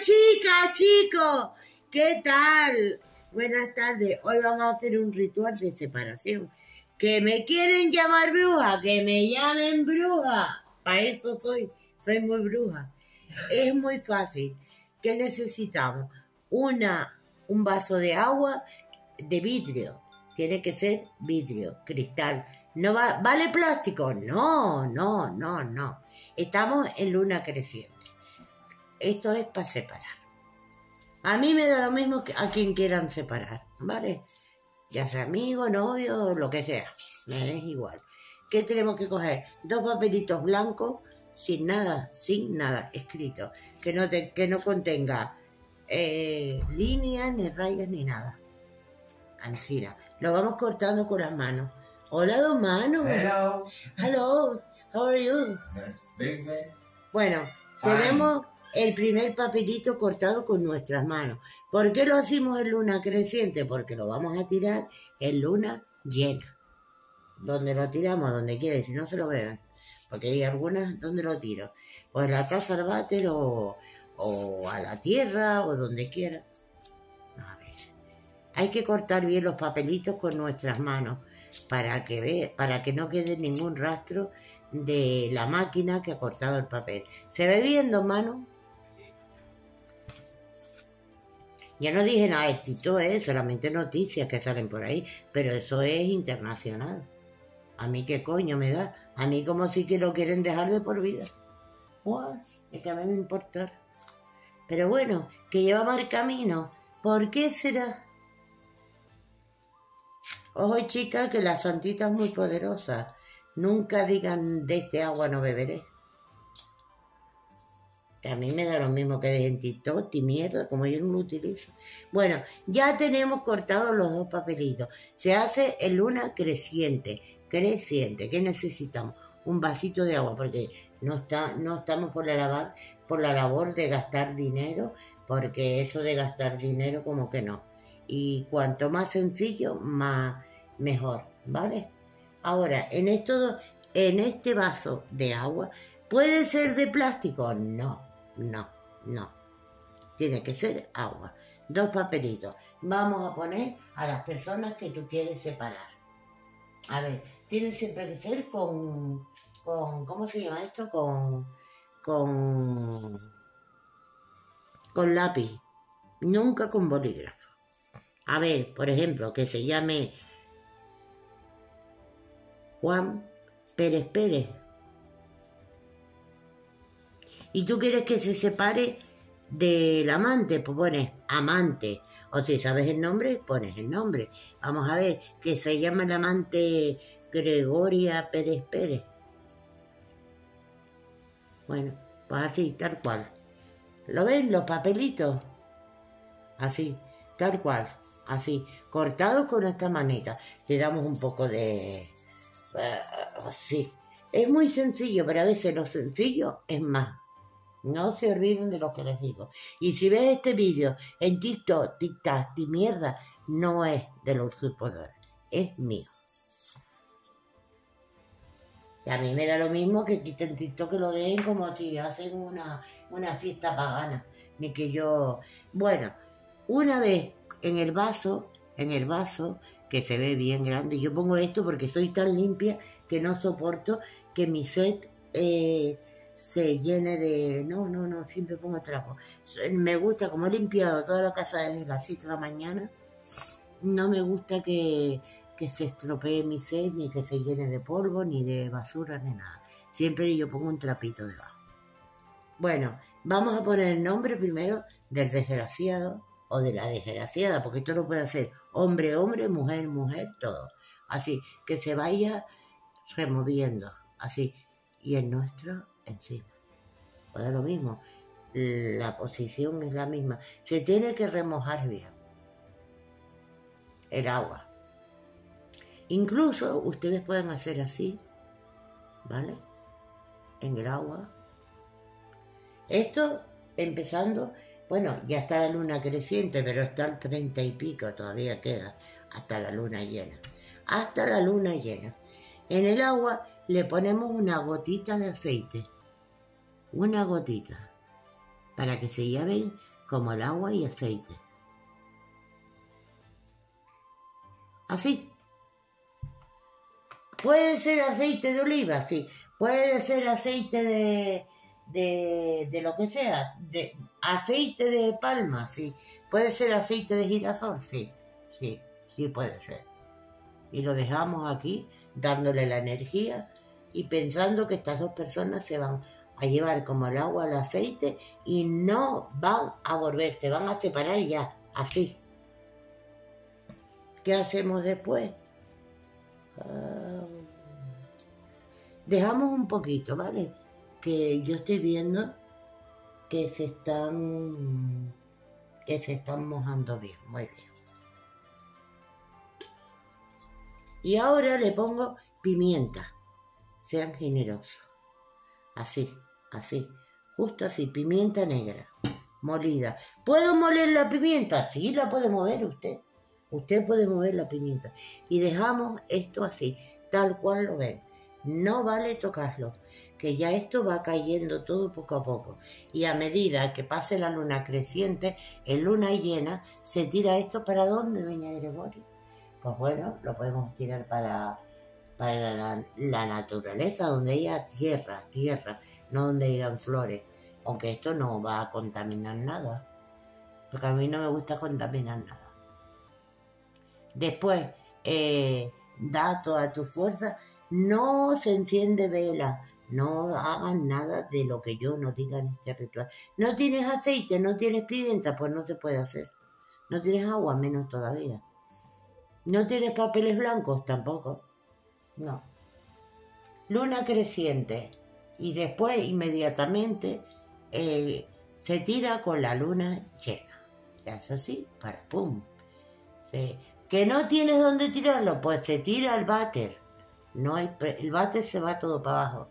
chicas, chicos, ¿qué tal? Buenas tardes. Hoy vamos a hacer un ritual de separación. Que me quieren llamar bruja, que me llamen bruja. Para eso soy, soy muy bruja. Es muy fácil. ¿Qué necesitamos? Una, un vaso de agua de vidrio. Tiene que ser vidrio, cristal. ¿No va, vale plástico? No, no, no, no. Estamos en luna creciente. Esto es para separar. A mí me da lo mismo que a quien quieran separar, ¿vale? Ya sea amigo, novio, lo que sea. Me es igual. ¿Qué tenemos que coger? Dos papelitos blancos sin nada, sin nada escrito. Que no, que no contenga eh, líneas, ni rayas, ni nada. Ansira. Lo vamos cortando con las manos. Hola, dos manos. Hello. Hello. How are you? Bueno, tenemos el primer papelito cortado con nuestras manos. ¿Por qué lo hacemos en luna creciente? Porque lo vamos a tirar en luna llena. Donde lo tiramos, donde quiere, si no se lo vean. Porque hay algunas donde lo tiro. Pues la taza al váter o, o a la tierra o donde quiera. A ver. Hay que cortar bien los papelitos con nuestras manos para que, ve, para que no quede ningún rastro de la máquina que ha cortado el papel. ¿Se ve bien, dos manos? Ya no dije nada, el Tito es solamente noticias que salen por ahí, pero eso es internacional. A mí qué coño me da, a mí como si que lo quieren dejar de por vida. Es que a mí me importa. Pero bueno, que lleva mal camino, ¿por qué será? Ojo chica, que la santita es muy poderosa. Nunca digan de este agua no beberé a mí me da lo mismo que de TikTok y mierda, como yo no lo utilizo. Bueno, ya tenemos cortados los dos papelitos. Se hace en luna creciente, creciente. ¿Qué necesitamos? Un vasito de agua, porque no, está, no estamos por la, lavar, por la labor de gastar dinero, porque eso de gastar dinero como que no. Y cuanto más sencillo, más mejor, ¿vale? Ahora, en esto, en este vaso de agua, ¿puede ser de plástico? No no, no. Tiene que ser agua. Dos papelitos. Vamos a poner a las personas que tú quieres separar. A ver, tiene siempre que ser con, con ¿cómo se llama esto? Con, con, con lápiz. Nunca con bolígrafo. A ver, por ejemplo, que se llame Juan Pérez Pérez y tú quieres que se separe del amante, pues pones amante. O si sabes el nombre, pones el nombre. Vamos a ver, que se llama el amante Gregoria Pérez Pérez. Bueno, pues así, tal cual. ¿Lo ven? Los papelitos. Así, tal cual. Así, cortados con esta maneta. Le damos un poco de... Eh, así. Es muy sencillo, pero a veces lo sencillo es más. No se olviden de lo que les digo. Y si ves este vídeo en TikTok, TikTok, ti mierda, no es de los usurpadores, es mío. Y a mí me da lo mismo que quiten TikTok que lo dejen como si hacen una, una fiesta pagana. Ni que yo. Bueno, una vez en el vaso, en el vaso, que se ve bien grande, yo pongo esto porque soy tan limpia que no soporto que mi set. Eh, se llene de... No, no, no, siempre pongo trapo. Me gusta, como he limpiado toda la casa desde las 7 de la mañana, no me gusta que, que se estropee mi sed, ni que se llene de polvo, ni de basura, ni nada. Siempre yo pongo un trapito debajo. Bueno, vamos a poner el nombre primero del desgraciado o de la desgraciada, porque esto lo puede hacer hombre, hombre, mujer, mujer, todo. Así, que se vaya removiendo, así. Y el nuestro encima. Pues lo mismo, la posición es la misma. Se tiene que remojar bien el agua. Incluso ustedes pueden hacer así, ¿vale? En el agua. Esto empezando, bueno, ya está la luna creciente, pero está al treinta y pico, todavía queda, hasta la luna llena. Hasta la luna llena. En el agua le ponemos una gotita de aceite una gotita. para que se lleven como el agua y aceite. Así. Puede ser aceite de oliva, sí. Puede ser aceite de, de, de lo que sea. De, aceite de palma, sí. Puede ser aceite de girasol, sí. Sí, sí puede ser. Y lo dejamos aquí dándole la energía y pensando que estas dos personas se van a llevar como el agua al aceite y no van a volver, se van a separar ya, así. ¿Qué hacemos después? Ah, dejamos un poquito, ¿vale? Que yo estoy viendo que se están que se están mojando bien, muy bien. Y ahora le pongo pimienta. Sean generosos. Así, así. Justo así, pimienta negra. Molida. ¿Puedo moler la pimienta? Sí, la puede mover usted. Usted puede mover la pimienta. Y dejamos esto así, tal cual lo ven. No vale tocarlo, que ya esto va cayendo todo poco a poco. Y a medida que pase la luna creciente, en luna llena, se tira esto para dónde, doña Gregorio? pues bueno, lo podemos tirar para, la, naturaleza, donde haya tierra, tierra, no donde hayan flores. Aunque esto no va a contaminar nada, porque a mí no me gusta contaminar nada. Después, eh, da toda tu fuerza, no se enciende vela, no hagan nada de lo que yo no diga en este ritual. No tienes aceite, no tienes pimienta, pues no se puede hacer. No tienes agua, menos todavía. ¿No tienes papeles blancos? Tampoco. No. Luna creciente. Y después, inmediatamente, eh, se tira con la luna llena. Se hace así, para pum. ¿Que no tienes dónde tirarlo? Pues se tira al váter. No hay, el váter se va todo para abajo.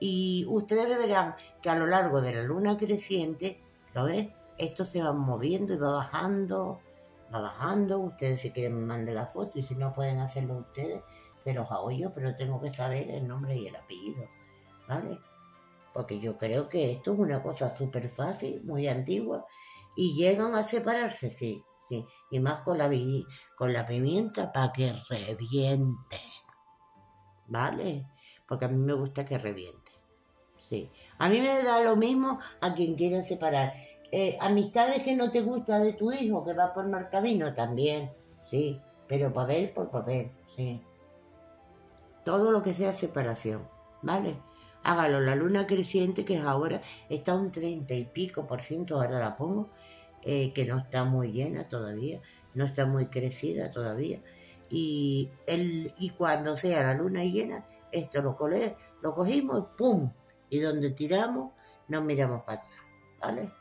Y ustedes verán que a lo largo de la luna creciente, ¿lo ves? Esto se va moviendo y va bajando va bajando, ustedes si quieren me manden la foto y si no pueden hacerlo ustedes, se los yo, pero tengo que saber el nombre y el apellido, ¿vale? Porque yo creo que esto es una cosa súper fácil, muy antigua, y llegan a separarse, sí, sí, y más con la, con la pimienta para que reviente, ¿vale? Porque a mí me gusta que reviente, sí. A mí me da lo mismo a quien quiera separar. Eh, amistades que no te gusta de tu hijo, que va por mal camino, también, sí, pero papel por papel, sí. Todo lo que sea separación, ¿vale? Hágalo, la luna creciente, que es ahora, está un treinta y pico por ciento, ahora la pongo, eh, que no está muy llena todavía, no está muy crecida todavía. Y, el, y cuando sea la luna llena, esto lo, colé, lo cogimos, ¡pum! Y donde tiramos, nos miramos para atrás, ¿vale?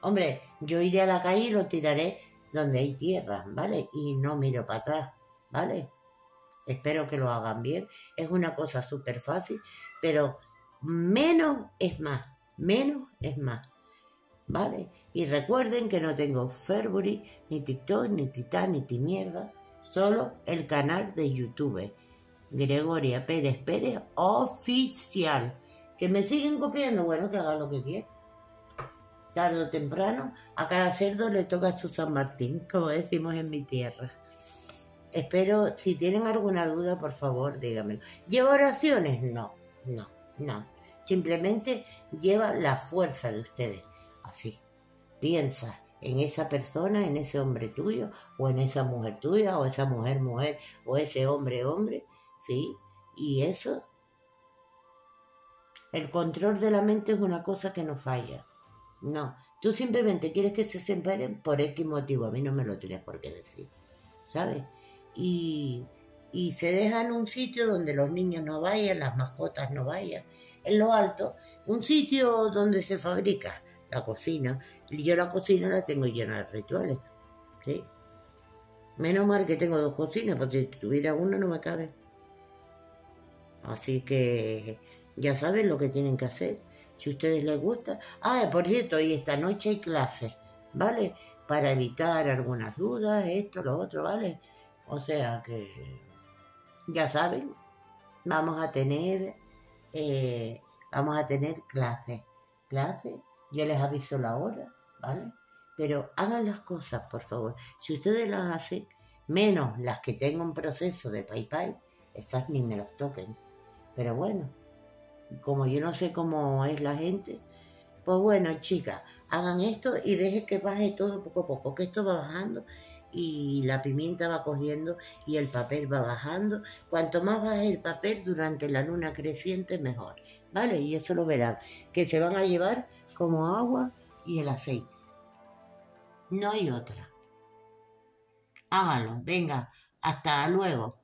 Hombre, yo iré a la calle y lo tiraré donde hay tierra, ¿vale? Y no miro para atrás, ¿vale? Espero que lo hagan bien. Es una cosa súper fácil, pero menos es más, menos es más, ¿vale? Y recuerden que no tengo Ferbury, ni TikTok, ni Titán, ni Timierda, solo el canal de YouTube. Gregoria Pérez Pérez Oficial. Que me siguen copiando, bueno, que hagan lo que quieran tarde o temprano, a cada cerdo le toca su San Martín, como decimos en mi tierra. Espero, si tienen alguna duda, por favor, díganmelo. ¿Lleva oraciones? No, no, no. Simplemente lleva la fuerza de ustedes. Así. Piensa en esa persona, en ese hombre tuyo, o en esa mujer tuya, o esa mujer mujer, o ese hombre hombre, ¿sí? Y eso, el control de la mente es una cosa que no falla. No, tú simplemente quieres que se separen por X motivo, a mí no me lo tienes por qué decir, ¿sabes? Y, y se dejan un sitio donde los niños no vayan, las mascotas no vayan, en lo alto, un sitio donde se fabrica la cocina. Y yo la cocina la tengo llena de rituales, ¿sí? Menos mal que tengo dos cocinas, porque si tuviera una no me cabe. Así que ya saben lo que tienen que hacer si a ustedes les gusta. Ah, por cierto, hoy esta noche hay clases, ¿vale? Para evitar algunas dudas, esto, lo otro, ¿vale? O sea que, ya saben, vamos a tener, eh, vamos a tener clases, clases Ya les aviso la hora, ¿vale? Pero hagan las cosas, por favor. Si ustedes las hacen, menos las que tengo en proceso de PayPal, esas ni me las toquen. Pero bueno, como yo no sé cómo es la gente, pues bueno, chicas, hagan esto y dejen que baje todo poco a poco, que esto va bajando y la pimienta va cogiendo y el papel va bajando. Cuanto más baje el papel durante la luna creciente, mejor. ¿Vale? Y eso lo verán, que se van a llevar como agua y el aceite. No hay otra. Háganlo, venga, hasta luego.